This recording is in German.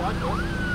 Ordnung.